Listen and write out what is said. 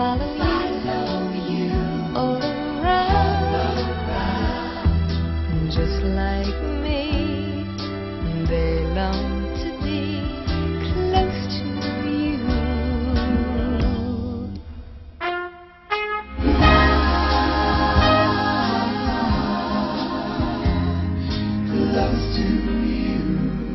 Follow you, all around. Just like me, they long to be close to you. Close to you.